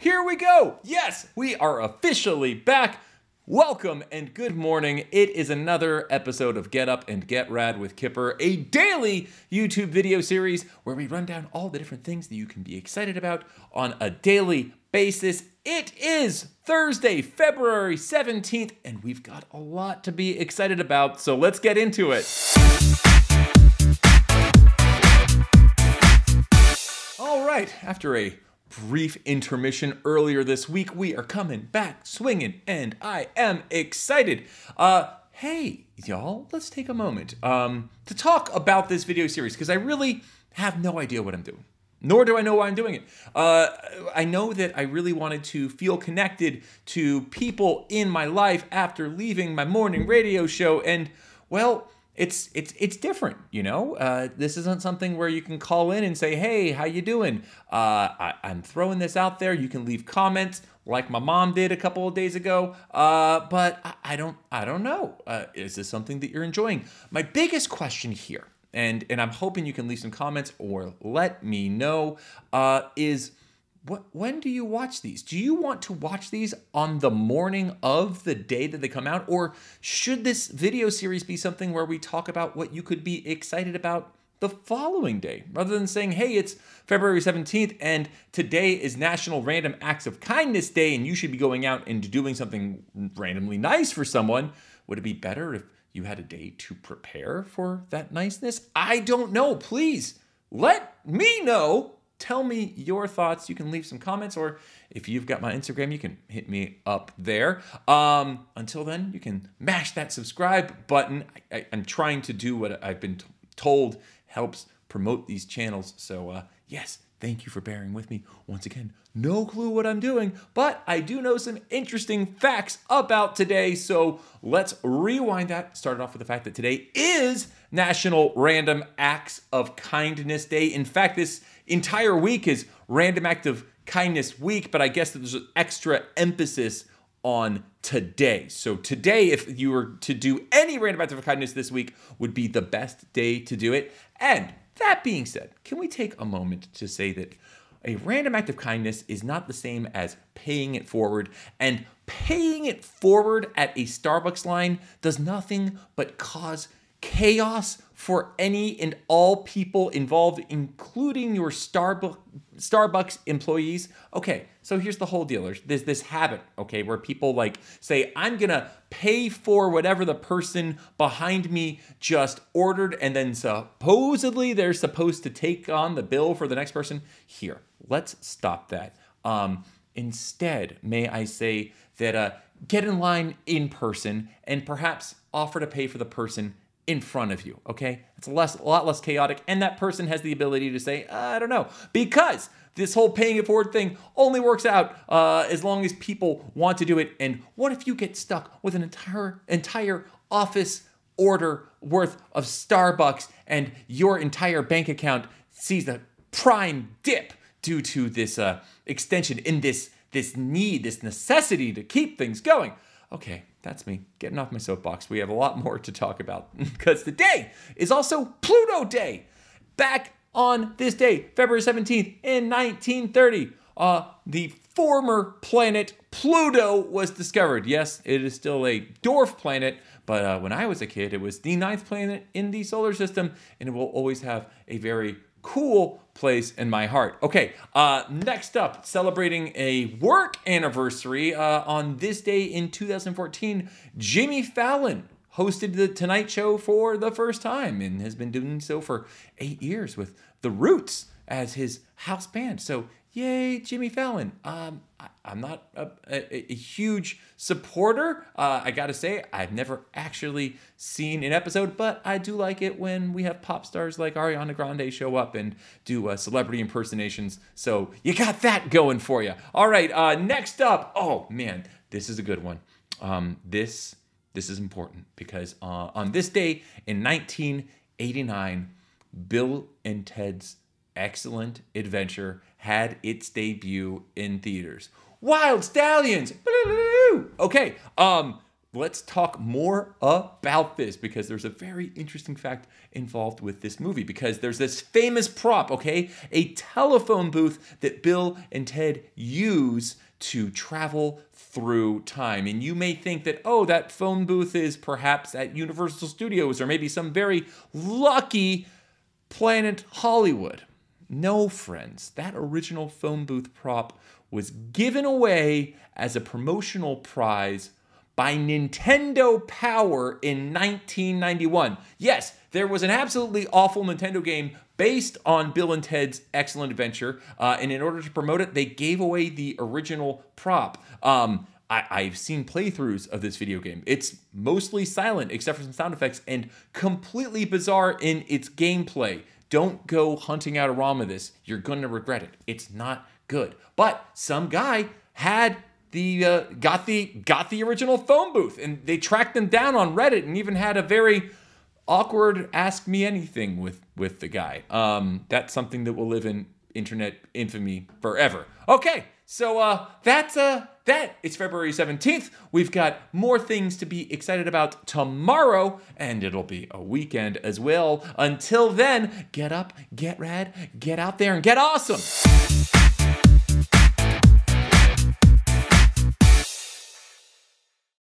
Here we go. Yes, we are officially back. Welcome and good morning. It is another episode of Get Up and Get Rad with Kipper, a daily YouTube video series where we run down all the different things that you can be excited about on a daily basis. It is Thursday, February 17th, and we've got a lot to be excited about, so let's get into it. All right, after a brief intermission earlier this week, we are coming back swinging, and I am excited. Uh, hey, y'all, let's take a moment um, to talk about this video series because I really have no idea what I'm doing. Nor do I know why I'm doing it. Uh, I know that I really wanted to feel connected to people in my life after leaving my morning radio show, and well, it's it's it's different you know? Uh, this isn't something where you can call in and say hey how you doing? Uh, I, am throwing this out there. You can leave comments like my mom did a couple of days ago. Uh, but I, I, don't i don't know. Uh, is this something that you're enjoying? My biggest question here and and i'm hoping you can leave some comments or let me know uh, is when do you watch these? Do you want to watch these on the morning of the day that they come out? Or should this video series be something where we talk about what you could be excited about the following day rather than saying, hey, it's February 17th and today is National Random Acts of Kindness Day and you should be going out and doing something randomly nice for someone? Would it be better if you had a day to prepare for that niceness? I don't know. Please let me know tell me your thoughts. You can leave some comments, or if you've got my Instagram, you can hit me up there. Um, until then, you can mash that subscribe button. I, am trying to do what I've been t- told helps promote these channels. So, uh, yes, thank you for bearing with me. Once again, no clue what I'm doing, but I do know some interesting facts about today. So let's rewind that. Started off with the fact that today is National Random Acts of Kindness Day. In fact, this entire week is Random Act of Kindness Week, but I guess there's an extra emphasis on today. So today, if you were to do any random act of kindness this week, would be the best day to do it. And that being said, can we take a moment to say that a random act of kindness is not the same as paying it forward, and paying it forward at a Starbucks line does nothing but cause chaos for any and all people involved, including your Starbucks employees. Okay, so here's the whole deal. There's this habit, okay, where people like say, I'm gonna pay for whatever the person behind me just ordered, and then supposedly they're supposed to take on the bill for the next person. Here, let's stop that. Um, instead, may I say that uh, get in line in person and perhaps offer to pay for the person in front of you, okay? It's less, a lot less chaotic, and that person has the ability to say, I don't know, because this whole paying it forward thing only works out uh, as long as people want to do it. And what if you get stuck with an entire entire office order worth of Starbucks and your entire bank account sees a prime dip due to this uh, extension in this this need, this necessity to keep things going? Okay, that's me getting off my soapbox. We have a lot more to talk about because today is also Pluto Day. Back on this day, February 17th, in 1930, uh, the former planet Pluto was discovered. Yes, it is still a dwarf planet, but uh, when I was a kid, it was the ninth planet in the solar system, and it will always have a very cool place in my heart. Okay, uh, next up, celebrating a work anniversary uh, on this day in 2014, Jimmy Fallon hosted the Tonight Show for the first time and has been doing so for eight years with The Roots as his house band. So yay, Jimmy Fallon. Um, I, am not a, a, a, huge supporter. Uh, I gotta say, I've never actually seen an episode, but I do like it when we have pop stars like Ariana Grande show up and do uh, celebrity impersonations. So you got that going for you. All right, uh, next up. Oh man, this is a good one. Um, this this is important because uh, on this day in 1989, Bill and Ted's Excellent Adventure had its debut in theaters. Wyld Stallyns. Okay, um, let's talk more about this because there's a very interesting fact involved with this movie. Because there's this famous prop, okay? A telephone booth that Bill and Ted use to travel through time. And you may think that, oh, that phone booth is perhaps at Universal Studios or maybe some very lucky planet Hollywood. No, friends, that original phone booth prop was given away as a promotional prize by Nintendo Power in 1991. Yes, there was an absolutely awful Nintendo game based on Bill and Ted's Excellent Adventure, uh, and in order to promote it, they gave away the original prop. Um, I, have seen playthroughs of this video game. It's mostly silent except for some sound effects and completely bizarre in its gameplay. Don't go hunting out a ROM of this. You're going to regret it. It's not good. But some guy had the uh, got the got the original phone booth and they tracked them down on Reddit and even had a very awkward ask me anything with with the guy. Um, that's something that will live in internet infamy forever. Okay, so uh, that's uh, that. It's February 17th. We've got more things to be excited about tomorrow, and it'll be a weekend as well. Until then, get up, get rad, get out there, and get awesome.